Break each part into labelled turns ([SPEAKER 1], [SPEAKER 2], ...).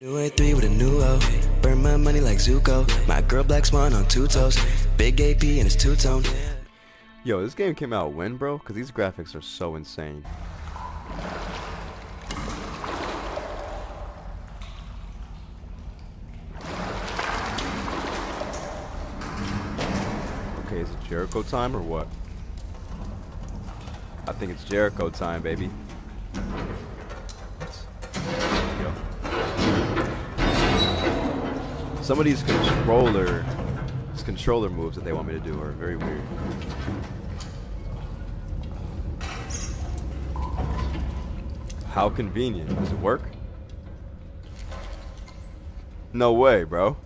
[SPEAKER 1] New A3 with a new O. Burn my money like Zuko. My girl Black Swan on two toes. Big AP and it's two tone.
[SPEAKER 2] Yo, this game came out when, bro? Because these graphics are so insane. Okay, is it Jericho time or what? I think it's Jericho time, baby. Some of these controller, these controller moves that they want me to do are very weird. How convenient. Does it work? No way, bro.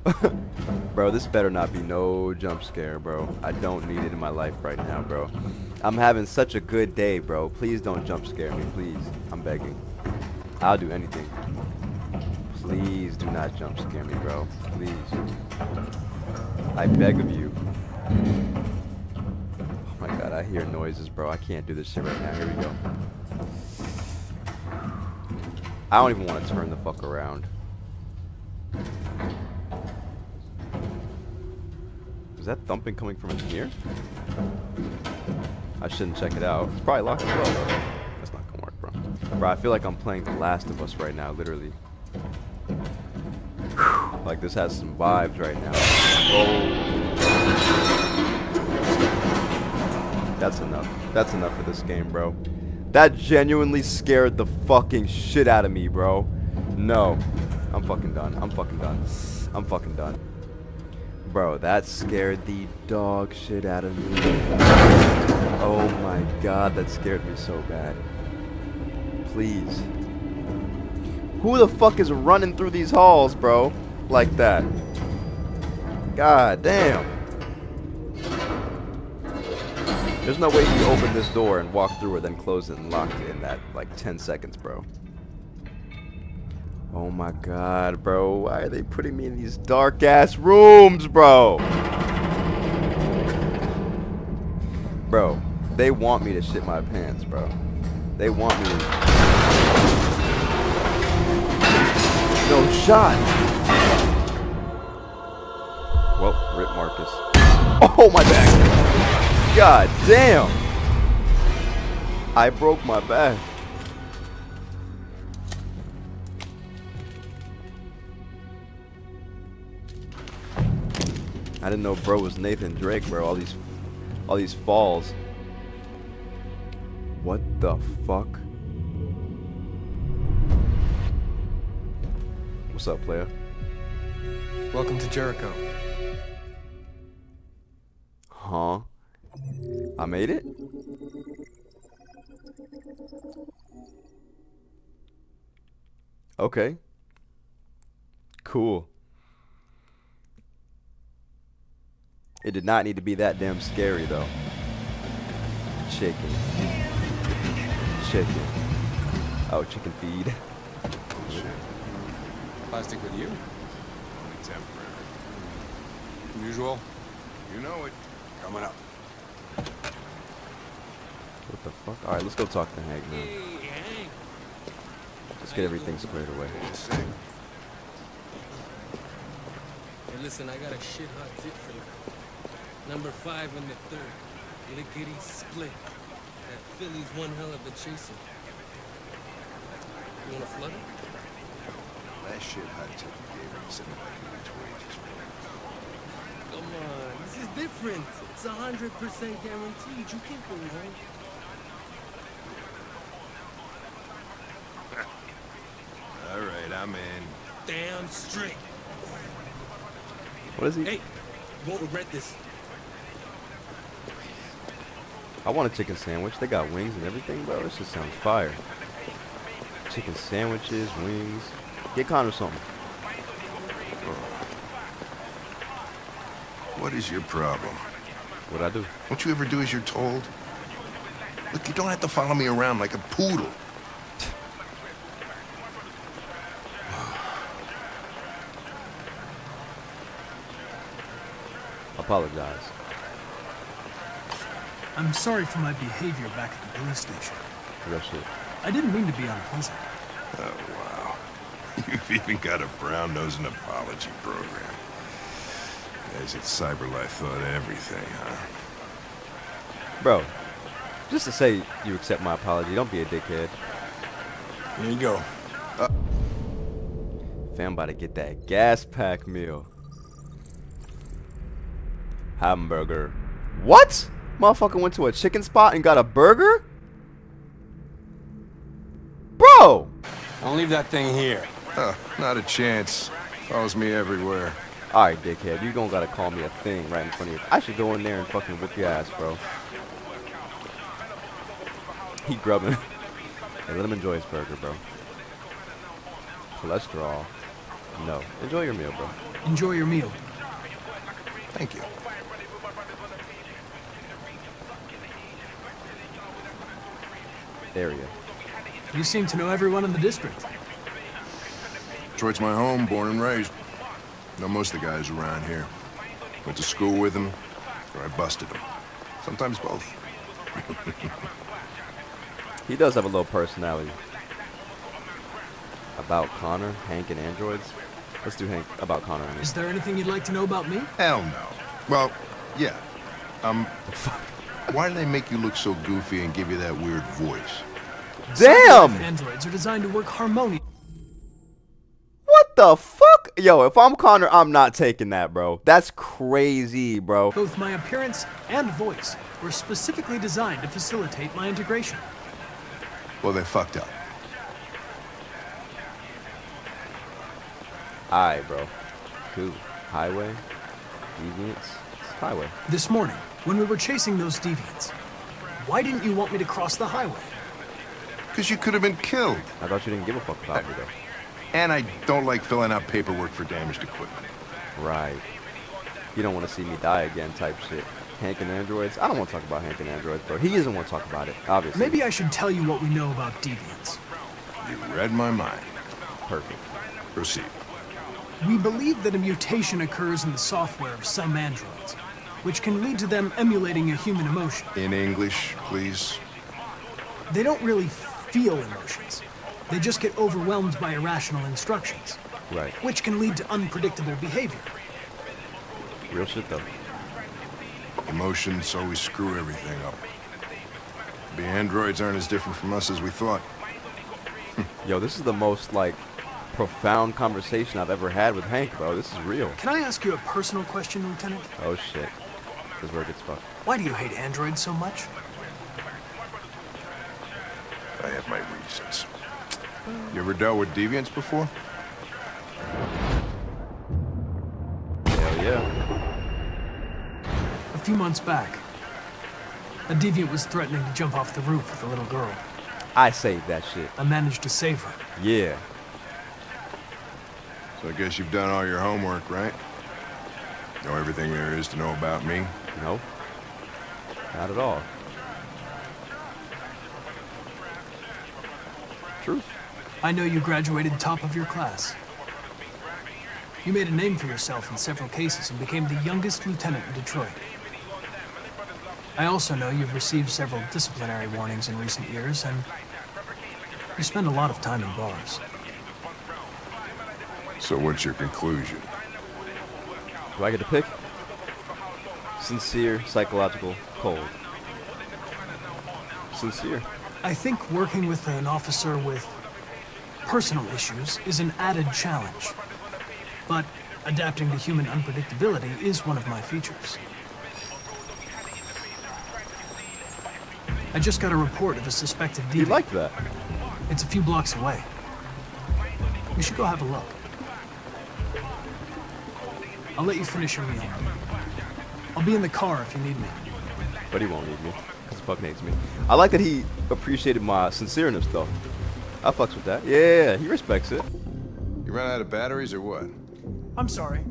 [SPEAKER 2] bro, this better not be no jump scare, bro. I don't need it in my life right now, bro. I'm having such a good day, bro. Please don't jump scare me, please. I'm begging. I'll do anything. Please do not jump scare me, bro. Please. I beg of you. Oh my god, I hear noises, bro. I can't do this shit right now. Here we go. I don't even want to turn the fuck around. Is that thumping coming from in here? I shouldn't check it out. It's probably locked as well, though. That's not gonna work, bro. Bro, I feel like I'm playing The Last of Us right now, literally. Like this has some vibes right now. Oh. That's enough. That's enough for this game, bro. That genuinely scared the fucking shit out of me, bro. No. I'm fucking done. I'm fucking done. I'm fucking done. Bro, that scared the dog shit out of me. Oh my god, that scared me so bad. Please. Who the fuck is running through these halls, bro? Like that. God damn. There's no way you open this door and walk through it, then close it and lock it in that like 10 seconds, bro. Oh my god, bro. Why are they putting me in these dark ass rooms, bro? Bro, they want me to shit my pants, bro. They want me to. No shot. Well, rip Marcus. Oh, my back. God damn. I broke my back. I didn't know bro was Nathan Drake, bro. All these all these falls. What the fuck? What's up, player?
[SPEAKER 3] Welcome to Jericho.
[SPEAKER 2] Huh? I made it? Okay. Cool. It did not need to be that damn scary though. Chicken. Chicken. Oh, chicken feed.
[SPEAKER 3] Plastic with you?
[SPEAKER 4] Only temporary.
[SPEAKER 3] Usual?
[SPEAKER 4] You know it.
[SPEAKER 3] Coming up.
[SPEAKER 2] What the fuck? Alright, let's go talk to Hank now. Let's get everything squared away.
[SPEAKER 4] Just say,
[SPEAKER 5] Hey, listen, I got a shit hot tip for you. Number five in the third. Lickety split. That filly's one hell of a chaser. You wanna flood it?
[SPEAKER 4] that shit hot tip you gave me sounded like you were wages.
[SPEAKER 5] Come on, this is different. It's a hundred percent guaranteed. You can't go wrong.
[SPEAKER 4] All right, I'm in.
[SPEAKER 5] Damn straight.
[SPEAKER 2] What is he?
[SPEAKER 5] Hey, won't regret this.
[SPEAKER 2] I want a chicken sandwich. They got wings and everything, bro. This just sounds fire. Chicken sandwiches, wings. Get Connor something.
[SPEAKER 4] What is your problem?
[SPEAKER 2] What'd I do?
[SPEAKER 4] Don't you ever do as you're told? Look, you don't have to follow me around like a poodle.
[SPEAKER 2] Apologize.
[SPEAKER 6] I'm sorry for my behavior back at the police station.
[SPEAKER 2] Real shit.
[SPEAKER 6] I didn't mean to be unpleasant.
[SPEAKER 4] Oh, wow. You've even got a brown-nosing apology program. As if Cyberlife thought everything, huh?
[SPEAKER 2] Bro, just to say you accept my apology, don't be a dickhead.
[SPEAKER 4] Here you go. Uh.
[SPEAKER 2] Fam about to get that gas pack meal. Hamburger. What? Motherfucker went to a chicken spot and got a burger? Bro!
[SPEAKER 3] Don't leave that thing here.
[SPEAKER 4] Huh, not a chance. Follows me everywhere.
[SPEAKER 2] Alright, dickhead, you don't gotta call me a thing right in front of you. I should go in there and fucking whip your ass, bro. He grubbing. hey, let him enjoy his burger, bro. Cholesterol. No. Enjoy your meal, bro.
[SPEAKER 6] Enjoy your meal.
[SPEAKER 4] Thank you.
[SPEAKER 2] There you go.
[SPEAKER 6] You seem to know everyone in the district.
[SPEAKER 4] Detroit's my home, born and raised. Know most of the guys around here. Went to school with them, or I busted them. Sometimes both.
[SPEAKER 2] He does have a little personality. About Connor, Hank, and androids. Let's do Hank about Connor and
[SPEAKER 6] Is there anything you'd like to know about me?
[SPEAKER 4] Hell no. Well, yeah. Um, why do they make you look so goofy and give you that weird voice?
[SPEAKER 2] Damn!
[SPEAKER 6] Androids are designed to work harmoniously.
[SPEAKER 2] What the fuck? Yo, if I'm Connor, I'm not taking that, bro. That's crazy, bro.
[SPEAKER 6] Both my appearance and voice were specifically designed to facilitate my integration.
[SPEAKER 4] Well, they fucked up.
[SPEAKER 2] Alright, bro. Cool. Highway. Deviants. It's highway.
[SPEAKER 6] This morning, when we were chasing those deviants, why didn't you want me to cross the highway?
[SPEAKER 4] Because you could have been killed.
[SPEAKER 2] I thought you didn't give a fuck about me, though.
[SPEAKER 4] And I don't like filling out paperwork for damaged equipment.
[SPEAKER 2] Right. You don't want to see me die again type shit. Hank and androids? I don't want to talk about Hank and androids, bro. He doesn't want to talk about it, obviously.
[SPEAKER 6] Maybe I should tell you what we know about deviants.
[SPEAKER 4] You read my mind.
[SPEAKER 2] Perfect.
[SPEAKER 4] Proceed.
[SPEAKER 6] We believe that a mutation occurs in the software of some androids, which can lead to them emulating a human emotion.
[SPEAKER 4] In English, please.
[SPEAKER 6] They don't really feel emotions. They just get overwhelmed by irrational instructions,
[SPEAKER 2] Right.
[SPEAKER 6] which can lead to unpredictable behavior.
[SPEAKER 2] Real shit, though.
[SPEAKER 4] Emotions always screw everything up. The androids aren't as different from us as we thought.
[SPEAKER 2] Yo, this is the most, like, profound conversation I've ever had with Hank, bro. This is real.
[SPEAKER 6] Can I ask you a personal question, Lieutenant?
[SPEAKER 2] Oh, shit. This is where it gets fucked.
[SPEAKER 6] Why do you hate androids so much?
[SPEAKER 4] I have my reasons. You ever dealt with deviants before?
[SPEAKER 2] Hell yeah.
[SPEAKER 6] A few months back, a deviant was threatening to jump off the roof with a little girl.
[SPEAKER 2] I saved that shit.
[SPEAKER 6] I managed to save her.
[SPEAKER 2] Yeah.
[SPEAKER 4] So I guess you've done all your homework, right? Know everything there is to know about me?
[SPEAKER 2] No. Not at all. Truth.
[SPEAKER 6] I know you graduated top of your class. You made a name for yourself in several cases and became the youngest lieutenant in Detroit. I also know you've received several disciplinary warnings in recent years, and you spend a lot of time in bars.
[SPEAKER 4] So what's your conclusion?
[SPEAKER 2] Do I get to pick? Sincere, psychological, cold. Sincere.
[SPEAKER 6] I think working with an officer with personal issues is an added challenge. But adapting to human unpredictability is one of my features. I just got a report of a suspected
[SPEAKER 2] You
[SPEAKER 6] deviant.
[SPEAKER 2] like that?
[SPEAKER 6] It's a few blocks away. We should go have a look. I'll let you finish your meal. I'll be in the car if you need me.
[SPEAKER 2] But he won't need me. Because fucking hates me. I like that he appreciated my sincereness, though. I fucks with that. Yeah, he respects it.
[SPEAKER 4] You ran out of batteries or what?
[SPEAKER 6] I'm sorry.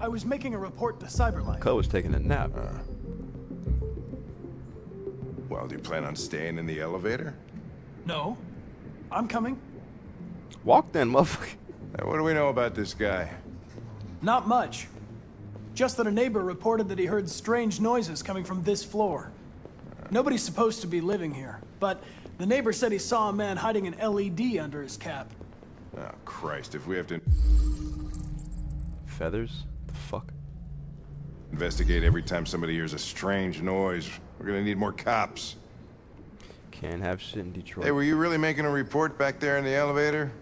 [SPEAKER 6] I was making a report to Cyberlife.
[SPEAKER 2] Cole was taking a nap. Uh.
[SPEAKER 4] Well, do you plan on staying in the elevator?
[SPEAKER 6] No. I'm coming.
[SPEAKER 2] Walk then, motherfucker.
[SPEAKER 4] Hey, what do we know about this guy?
[SPEAKER 6] Not much. Just that a neighbor reported that he heard strange noises coming from this floor. Nobody's supposed to be living here, but the neighbor said he saw a man hiding an LED under his cap.
[SPEAKER 4] Oh, Christ, if we have to
[SPEAKER 2] Feathers? The fuck?
[SPEAKER 4] investigate every time somebody hears a strange noise, we're gonna need more cops.
[SPEAKER 2] Can't have shit in Detroit.
[SPEAKER 4] Hey, were you really making a report back there in the elevator?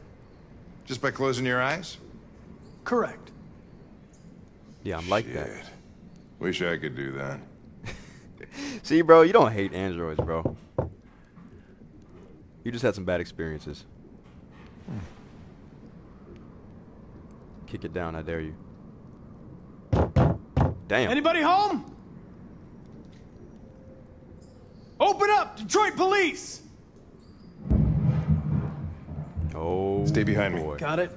[SPEAKER 4] Just by closing your eyes?
[SPEAKER 6] Correct.
[SPEAKER 2] yeah, I'm like that.
[SPEAKER 4] Wish I could do that.
[SPEAKER 2] See, bro, you don't hate androids, bro. You just had some bad experiences. Hmm. Kick it down, I dare you. Damn.
[SPEAKER 6] Anybody home? Open up, Detroit police!
[SPEAKER 2] oh,
[SPEAKER 4] Stay behind me.
[SPEAKER 2] boy.
[SPEAKER 6] Got it.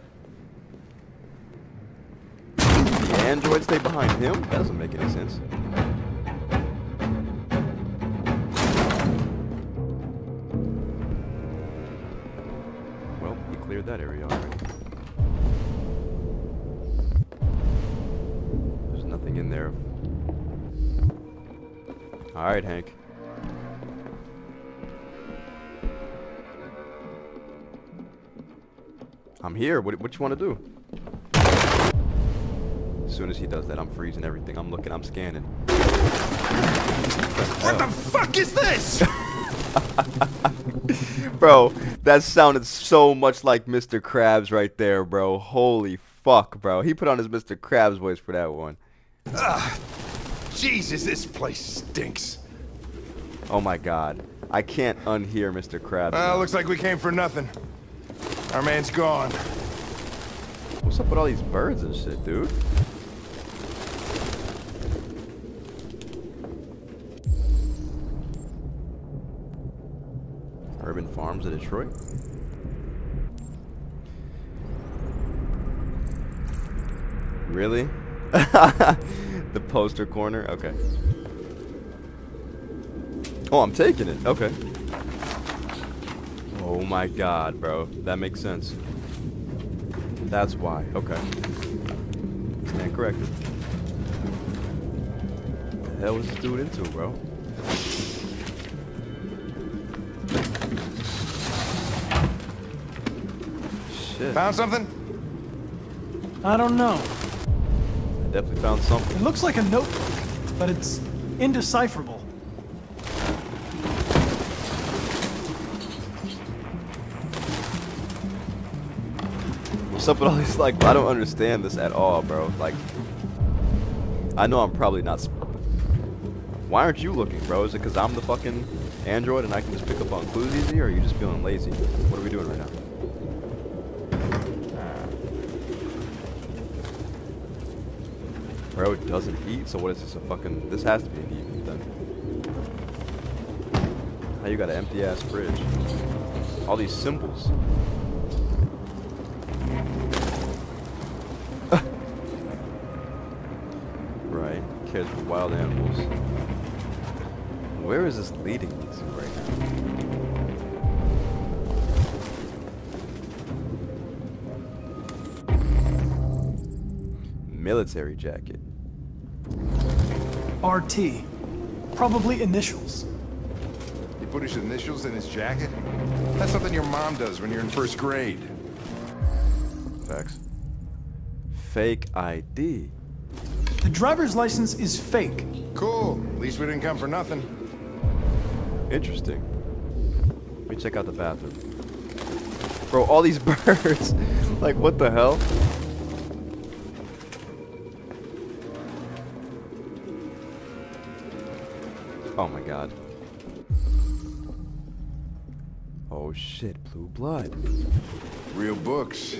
[SPEAKER 2] The android stay behind him? That doesn't make any sense. Cleared that area already. There's nothing in there. Alright, Hank. I'm here. What, what you want to do? As soon as he does that, I'm freezing everything. I'm looking, I'm scanning.
[SPEAKER 4] What the fuck is this?
[SPEAKER 2] Bro, that sounded so much like Mr. Krabs right there, bro. Holy fuck, bro. He put on his Mr. Krabs voice for that one.
[SPEAKER 4] Ah, Jesus, this place stinks.
[SPEAKER 2] Oh my god. I can't unhear Mr. Krabs.
[SPEAKER 4] Ah, well,
[SPEAKER 2] now.
[SPEAKER 4] looks like we came for nothing. Our man's gone.
[SPEAKER 2] What's up with all these birds and shit, dude? Urban Farms of Detroit? Really? the poster corner? Okay. Oh, I'm taking it. Okay. Oh my god, bro. That makes sense. That's why. Okay. Stand corrected. The hell was this dude into, bro? Shit.
[SPEAKER 4] Found something?
[SPEAKER 6] I don't know.
[SPEAKER 2] I definitely found something.
[SPEAKER 6] It looks like a notebook, but it's indecipherable.
[SPEAKER 2] What's up with all these, like, I don't understand this at all, bro. Like, I know I'm probably not. Why aren't you looking, bro? Is it because I'm the fucking android and I can just pick up on clues easy, or are you just feeling lazy? What are we doing right now? Bro, doesn't eat, so what is this, a fucking... This has to be an evening, then. How you got an empty-ass fridge? All these symbols. Right. Cares for wild animals. Where is this leading me to right Military jacket.
[SPEAKER 6] RT. Probably initials.
[SPEAKER 4] He put his initials in his jacket? That's something your mom does when you're in first grade.
[SPEAKER 2] Facts. Fake ID.
[SPEAKER 6] The driver's license is fake.
[SPEAKER 4] Cool. At least we didn't come for nothing.
[SPEAKER 2] Interesting. Let me check out the bathroom. Bro, all these birds. like, what the hell? Oh my god. Oh shit, blue blood.
[SPEAKER 4] Real books.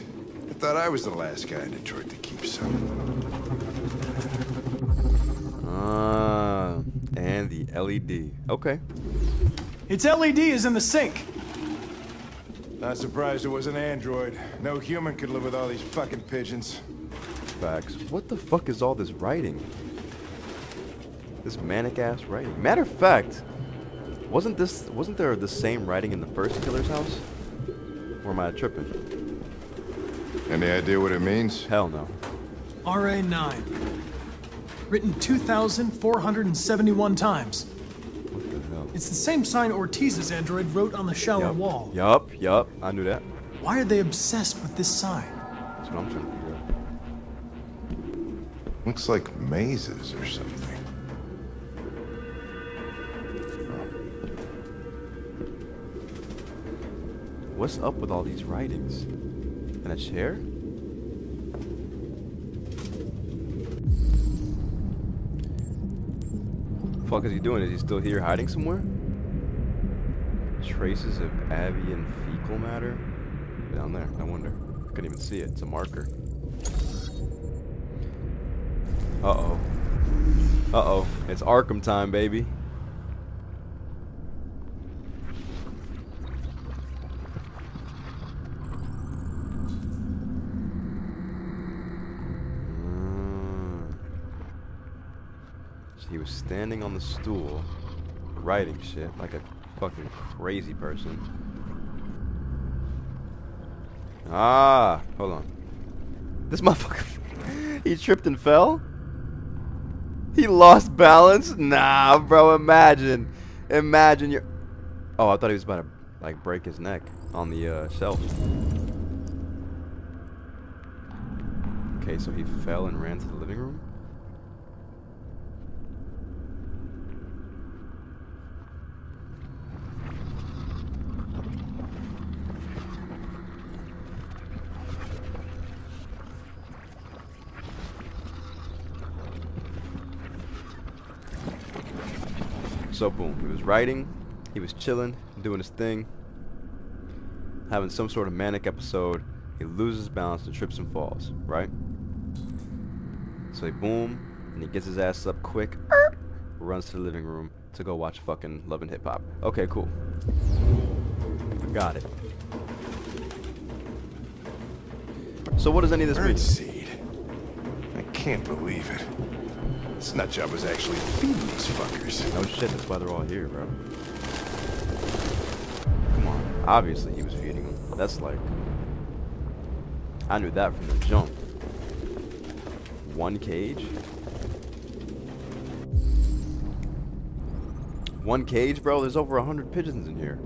[SPEAKER 4] I thought I was the last guy in Detroit to keep some.
[SPEAKER 2] Ah, and the LED. Okay.
[SPEAKER 6] Its LED is in the sink.
[SPEAKER 4] Not surprised it was an android. No human could live with all these fucking pigeons.
[SPEAKER 2] Facts. What the fuck is all this writing? This manic ass writing. Matter of fact, wasn't this wasn't there the same writing in the first killer's house? Or am I tripping?
[SPEAKER 4] Any idea what it means?
[SPEAKER 2] Hell no.
[SPEAKER 6] RA9. Written 2,471 times.
[SPEAKER 2] What the hell?
[SPEAKER 6] It's the same sign Ortiz's android wrote on the shower
[SPEAKER 2] Yup.
[SPEAKER 6] wall.
[SPEAKER 2] Yup, yup. I knew that.
[SPEAKER 6] Why are they obsessed with this sign?
[SPEAKER 2] That's what I'm trying to figure out.
[SPEAKER 4] Looks like mazes or something.
[SPEAKER 2] What's up with all these writings? And a chair? Fuck is he doing? Is he still here hiding somewhere? Traces of avian fecal matter? Down there, I wonder. I couldn't even see it. It's a marker. Uh-oh. Uh-oh. It's Arkham time, baby. Mm. So he was standing on the stool, writing shit like a fucking crazy person. Ah, hold on. This motherfucker, he tripped and fell? He lost balance? Nah, bro, imagine. Imagine you're... Oh, I thought he was about to, like, break his neck on the uh, shelf. Okay, so he fell and ran to the living room? So boom, he was writing, he was chilling, doing his thing, having some sort of manic episode. He loses balance and trips and falls, right? So he boom, and he gets his ass up quick, runs to the living room to go watch fucking Love and Hip Hop. Okay, cool. Got it. So what does any of this mean?
[SPEAKER 4] Birdseed. I can't believe it. This nut job was actually feeding these fuckers.
[SPEAKER 2] No shit, that's why they're all here, bro. Come on. Obviously he was feeding them. That's like... I knew that from the jump. One cage? One cage, bro? There's over a hundred pigeons in here.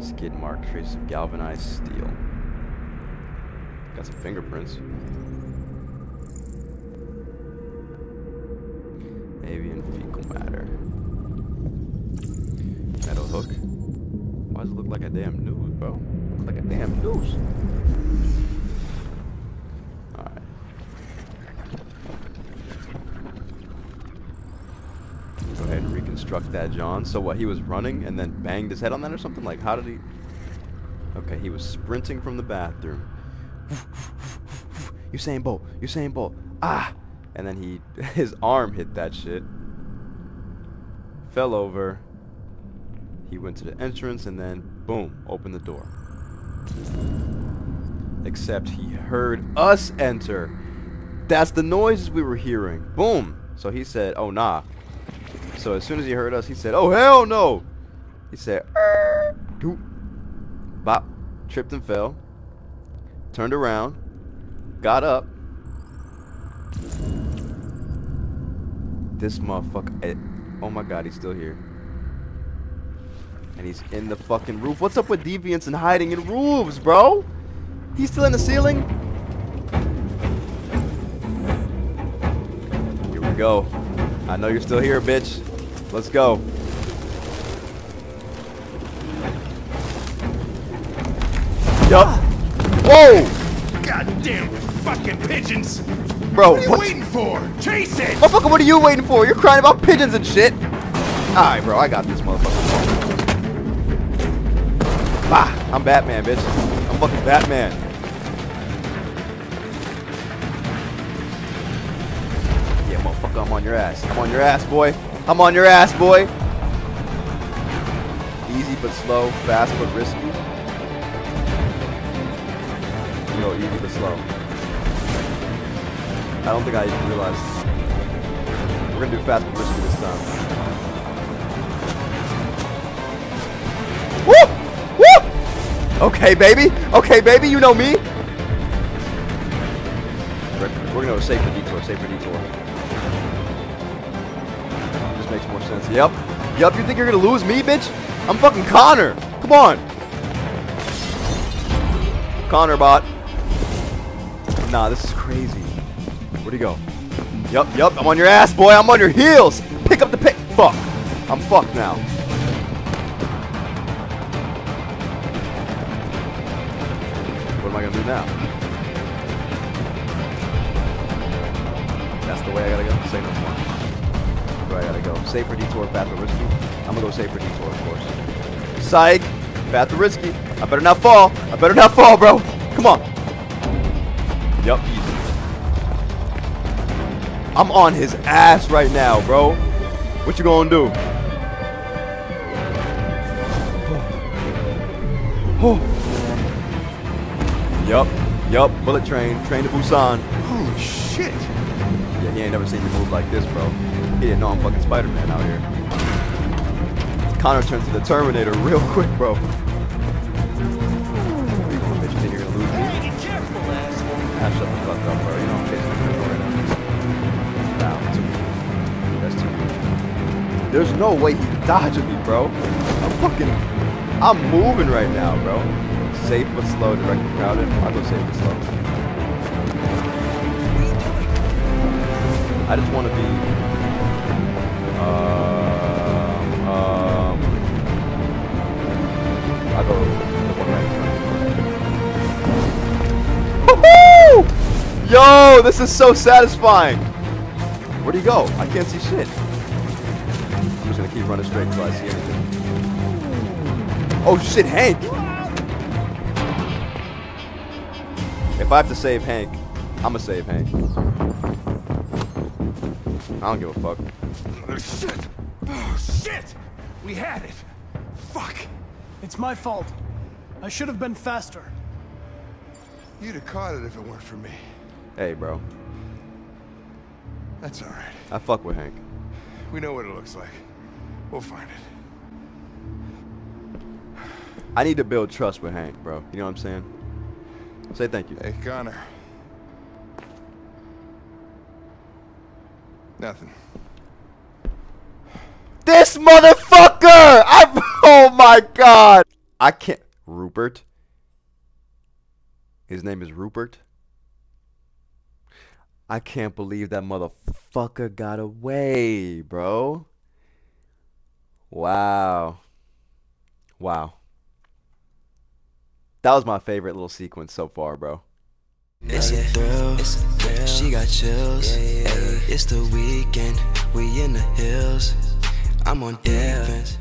[SPEAKER 2] Skid mark, traces of galvanized steel. Got some fingerprints. Avian fecal matter. Metal hook. Why does it look like a damn noose, bro? Look like a damn noose. Alright. Go ahead and reconstruct that, John. So what, he was running and then banged his head on that or something? Like, how did he... Okay, he was sprinting from the bathroom. Usain Bolt, Usain Bolt. Ah! And then he, his arm hit that shit. Fell over. He went to the entrance and then, boom, opened the door. Except he heard us enter. That's the noises we were hearing. Boom. So he said, oh nah. So as soon as he heard us, he said, oh hell no. He said, "Er, doop." bop, tripped and fell. Turned around, got up. This motherfucker, eh, oh my god, he's still here. And he's in the fucking roof. What's up with deviants and hiding in roofs, bro? He's still in the ceiling? Here we go. I know you're still here, bitch. Let's go. Yup. Whoa!
[SPEAKER 4] Goddamn fucking pigeons!
[SPEAKER 2] Bro,
[SPEAKER 4] What are you
[SPEAKER 2] what?
[SPEAKER 4] waiting for? Chase it!
[SPEAKER 2] Motherfucker, what are you waiting for? You're crying about pigeons and shit. Alright, bro, I got this motherfucker. Bah, I'm Batman, bitch. I'm fucking Batman. Yeah, motherfucker, I'm on your ass. I'm on your ass, boy. I'm on your ass, boy. Easy but slow, fast but risky. Go easy but slow. I don't think I even realized. We're gonna do fast risky this time. Woo! Woo! Okay, baby. Okay, baby. You know me. We're, we're gonna go safer detour. Safer detour. This makes more sense. Yep. Yep. You think you're gonna lose me, bitch? I'm fucking Connor. Come on. Connor bot. Nah, this is crazy. Where'd he go? Yup, yup, I'm on your ass, boy. I'm on your heels. Pick up the pick. Fuck. I'm fucked now. What am I gonna do now? That's the way I gotta go. Say more. Where I gotta go? Save for detour, path to risky. I'm gonna go save for detour, of course. Psych! Path to risky. I better not fall. I better not fall, bro. Come on. Yup. I'm on his ass right now, bro. What you gonna do? Oh. Yup, yup, bullet train, train to Busan.
[SPEAKER 4] Holy shit!
[SPEAKER 2] Yeah, he ain't never seen me move like this, bro. He didn't know I'm fucking Spider-Man out here. Connor turns to the Terminator real quick, bro. You think you're gonna lose me? Ah, shut the fuck up, bro. There's no way he's dodging me, bro. I'm fucking... I'm moving right now, bro. Safe but slow, direct and crowded. I'll go safe but slow. I just want to be. Um, um, I go the! Yo, this is so satisfying. Where'd he go? I can't see shit. I'm just gonna keep running straight until I see anything. Oh shit, Hank! If I have to save Hank, I'ma save Hank. I don't give a fuck.
[SPEAKER 4] Oh, shit! Oh, shit! We had it! Fuck!
[SPEAKER 6] It's my fault. I should have been faster.
[SPEAKER 4] You'd have caught it if it weren't for me.
[SPEAKER 2] Hey, bro.
[SPEAKER 4] That's alright.
[SPEAKER 2] I fuck with Hank.
[SPEAKER 4] We know what it looks like. We'll find it.
[SPEAKER 2] I need to build trust with Hank, bro. You know what I'm saying? Say thank you.
[SPEAKER 4] Hey, Connor. Nothing.
[SPEAKER 2] This motherfucker! I oh my god! I can't Rupert. His name is Rupert. I can't believe that motherfucker got away, bro. Wow. Wow. That was my favorite little sequence so far, bro.
[SPEAKER 1] It's a thrill. She got chills. Ayy, It's the weekend. We in the hills. I'm on defense.